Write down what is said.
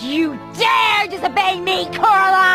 You dare disobey me, Coraline!